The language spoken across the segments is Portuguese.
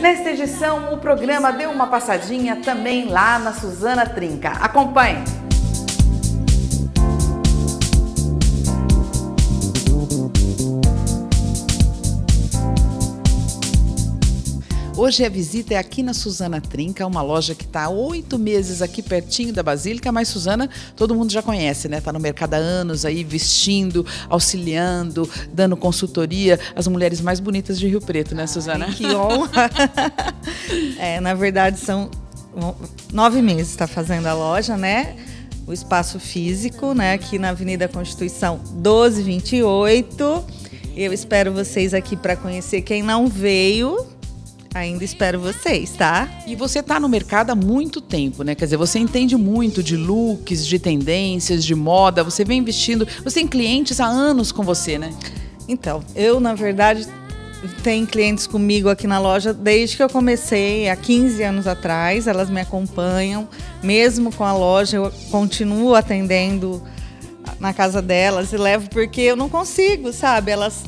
Nesta edição, o programa deu uma passadinha também lá na Suzana Trinca. Acompanhe! Hoje a visita é aqui na Suzana Trinca, uma loja que está há oito meses aqui pertinho da Basílica, mas Suzana todo mundo já conhece, né? Está no mercado há anos aí, vestindo, auxiliando, dando consultoria às mulheres mais bonitas de Rio Preto, né, Suzana? Ai, que honra! é, na verdade, são nove meses está fazendo a loja, né? O espaço físico, né? Aqui na Avenida Constituição 1228. Eu espero vocês aqui para conhecer quem não veio, Ainda espero vocês, tá? E você tá no mercado há muito tempo, né? Quer dizer, você entende muito de looks, de tendências, de moda, você vem investindo. Você tem clientes há anos com você, né? Então, eu, na verdade, tenho clientes comigo aqui na loja desde que eu comecei, há 15 anos atrás. Elas me acompanham, mesmo com a loja, eu continuo atendendo na casa delas e levo porque eu não consigo, sabe? Elas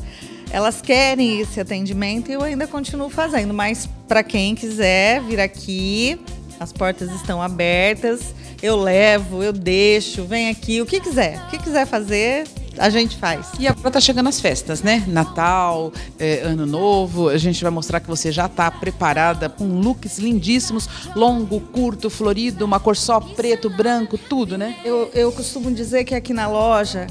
elas querem esse atendimento e eu ainda continuo fazendo. Mas para quem quiser vir aqui, as portas estão abertas. Eu levo, eu deixo, vem aqui, o que quiser. O que quiser fazer, a gente faz. E agora tá chegando as festas, né? Natal, é, Ano Novo. A gente vai mostrar que você já está preparada com looks lindíssimos, longo, curto, florido, uma cor só, preto, branco, tudo, né? Eu, eu costumo dizer que aqui na loja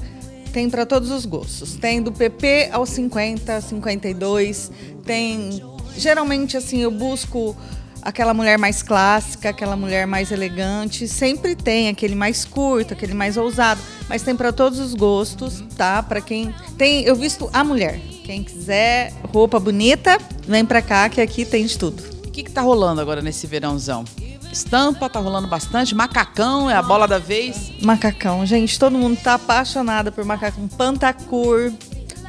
tem para todos os gostos. Tem do PP aos 50, 52, tem geralmente assim eu busco aquela mulher mais clássica, aquela mulher mais elegante, sempre tem aquele mais curto, aquele mais ousado, mas tem para todos os gostos, tá? Para quem tem, eu visto a mulher. Quem quiser roupa bonita, vem para cá que aqui tem de tudo. O que, que tá rolando agora nesse verãozão? Estampa, tá rolando bastante. Macacão é a bola da vez. Macacão, gente, todo mundo tá apaixonado por macacão. Pantacur,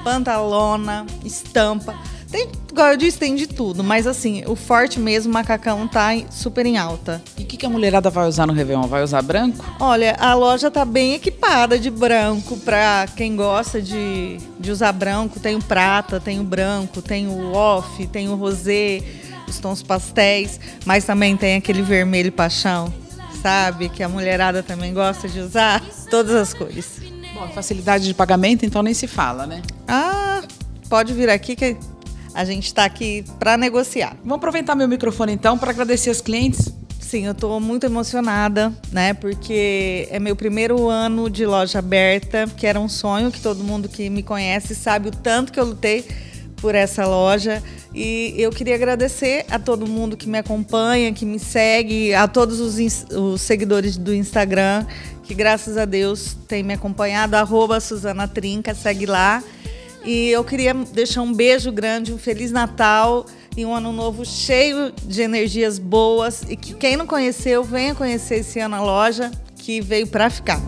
pantalona, estampa. Tem, igual eu disse, tem de tudo, mas assim, o forte mesmo, o macacão tá super em alta. E o que, que, a mulherada vai usar no Réveillon? Vai usar branco? Olha, a loja tá bem equipada de branco pra quem gosta de, de usar branco. Tem o prata, tem o branco, tem o off, tem o rosé os tons pastéis, mas também tem aquele vermelho paixão, sabe? Que a mulherada também gosta de usar, todas as cores. Bom, facilidade de pagamento, então nem se fala, né? Ah, pode vir aqui que a gente está aqui para negociar. Vamos aproveitar meu microfone então para agradecer as clientes. Sim, eu estou muito emocionada, né? Porque é meu primeiro ano de loja aberta, que era um sonho que todo mundo que me conhece sabe o tanto que eu lutei por essa loja. E eu queria agradecer a todo mundo que me acompanha, que me segue, a todos os, os seguidores do Instagram, que graças a Deus tem me acompanhado. Arroba Suzana Trinca, segue lá. E eu queria deixar um beijo grande, um Feliz Natal e um ano novo cheio de energias boas. E que quem não conheceu, venha conhecer esse ano a loja, que veio para ficar.